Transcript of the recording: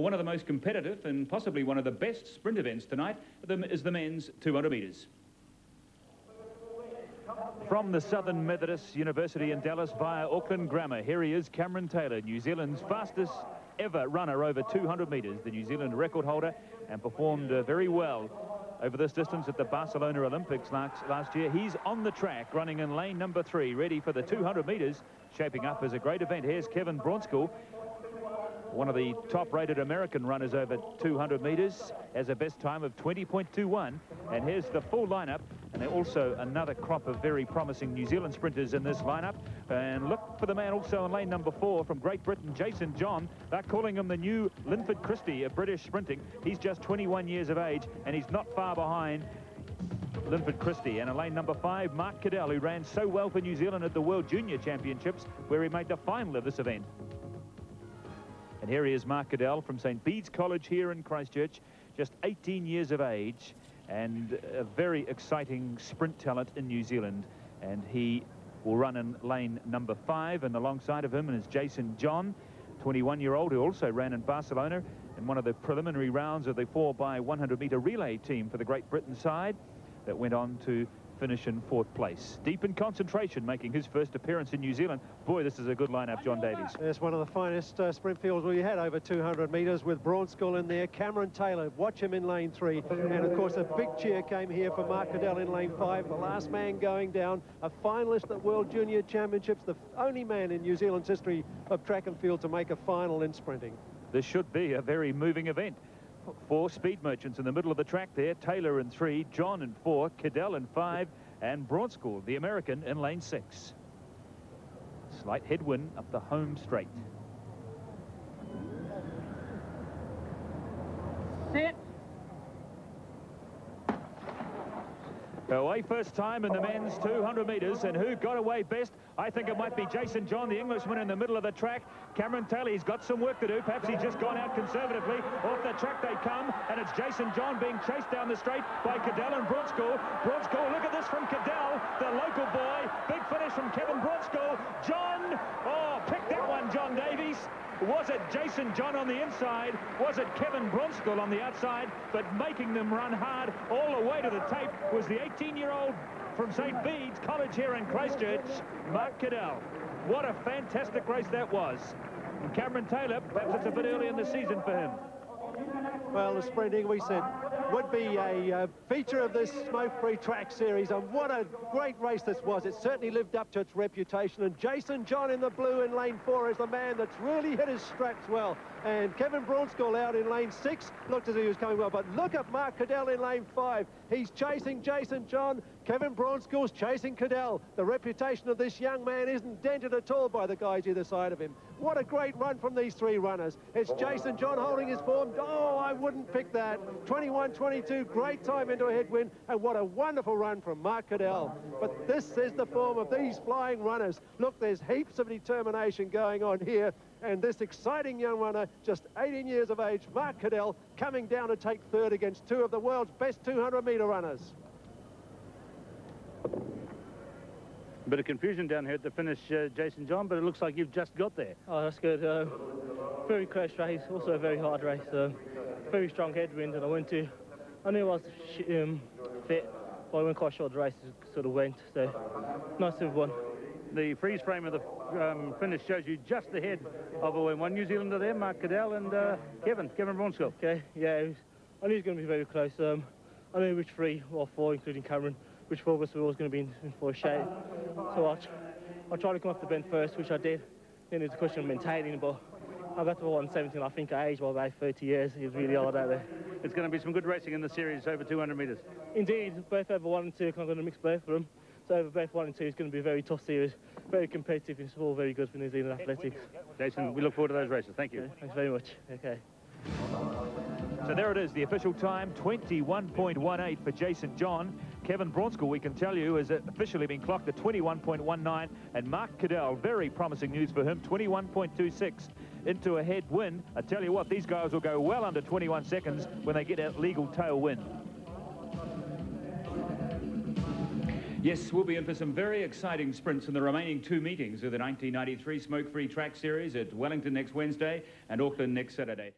Well, one of the most competitive and possibly one of the best sprint events tonight is the men's 200 metres. From the Southern Methodist University in Dallas via Auckland Grammar, here he is, Cameron Taylor, New Zealand's fastest ever runner over 200 metres, the New Zealand record holder, and performed uh, very well over this distance at the Barcelona Olympics last, last year. He's on the track, running in lane number three, ready for the 200 metres, shaping up as a great event. Here's Kevin Braunskil, one of the top-rated American runners over 200 metres, has a best time of 20.21. And here's the full lineup, and also another crop of very promising New Zealand sprinters in this lineup. And look for the man also in lane number four from Great Britain, Jason John. They're calling him the new Linford Christie of British sprinting. He's just 21 years of age, and he's not far behind Linford Christie. And in lane number five, Mark Keddell, who ran so well for New Zealand at the World Junior Championships, where he made the final of this event. And here he is, Mark Keddell from St. Bede's College here in Christchurch, just 18 years of age and a very exciting sprint talent in New Zealand. And he will run in lane number five, and alongside of him is Jason John, 21-year-old, who also ran in Barcelona in one of the preliminary rounds of the 4 by 100 metre relay team for the Great Britain side that went on to finish in fourth place. Deep in concentration, making his first appearance in New Zealand. Boy, this is a good lineup, John Davies. It's one of the finest uh, sprint fields we had over 200 metres with Braunskil in there. Cameron Taylor, watch him in lane three. And, of course, a big cheer came here for Mark Keddell in lane five, the last man going down, a finalist at World Junior Championships, the only man in New Zealand's history of track and field to make a final in sprinting. This should be a very moving event. Four speed merchants in the middle of the track there. Taylor in three, John in four, Keddell in five, and Braunskil, the American, in lane six. Slight headwind up the home straight. Sit. Away first time in the men's 200 metres, and who got away best? I think it might be Jason John, the Englishman in the middle of the track. Cameron Taylor, he's got some work to do. Perhaps he's just gone out conservatively. Off the track they come, and it's Jason John being chased down the straight by Keddell and Braunskil. Braunskil, look at this from Keddell, the local boy. Big finish from Kevin Braunskil. John, oh, pick that one, John Davies. Was it Jason John on the inside? Was it Kevin Braunskil on the outside? But making them run hard all the way to the tape was the 18-year-old from St. Bede's College here in Christchurch, Mark Keddell. What a fantastic race that was. And Cameron Taylor, perhaps it's a bit early in the season for him. Well, the sprinting, we said, would be a uh, feature of this smoke-free track series. And what a great race this was. It certainly lived up to its reputation. And Jason John in the blue in lane four is the man that's really hit his straps well. And Kevin Braunskil out in lane six looked as if he was coming well. But look at Mark Keddell in lane five. He's chasing Jason John. Kevin Braunskil's chasing Keddell. The reputation of this young man isn't dented at all by the guys either side of him. What a great run from these three runners. It's Jason John holding his form. Oh, I wouldn't pick that. 21-22, great time into a headwind. And what a wonderful run from Mark Keddell. But this is the form of these flying runners. Look, there's heaps of determination going on here. And this exciting young runner, just 18 years of age, Mark Keddell, coming down to take third against two of the world's best 200-metre runners. Bit of confusion down here at the finish, uh, Jason John, but it looks like you've just got there. Oh, that's good. Uh, very close race, also a very hard race. Uh, very strong headwind, and I went to, I knew I was um, fit, but I went quite short the race sort of went, so nice to have won. The freeze frame of the um, finish shows you just ahead of a one New Zealander there, Mark Keddell and uh, Kevin, Kevin Braunskil. Okay, yeah, was, I knew it was going to be very close. Um, I knew which three or four, including Cameron, which four of us were always going to be in, in for a shade. So I, I tried to come off the bend first, which I did. Then it's a question of maintaining, but I got to 117. I think I aged by about 30 years. It was really hard out there. It's going to be some good racing in the series over 200 metres. Indeed, both over one and two. I'm going to mix both of them. So over both one and two is going to be a very tough series, very competitive. It's all very good for New Zealand athletics. Jason, we look forward to those races. Thank you. Okay, thanks very much. Okay. So there it is, the official time, 21.18 for Jason John. Kevin Braunskil, we can tell you, has officially been clocked at 21.19. And Mark Keddell, very promising news for him, 21.26 into a head win. I tell you what, these guys will go well under 21 seconds when they get a legal tailwind. Yes, we'll be in for some very exciting sprints in the remaining two meetings of the 1993 Smoke Free Track Series at Wellington next Wednesday and Auckland next Saturday.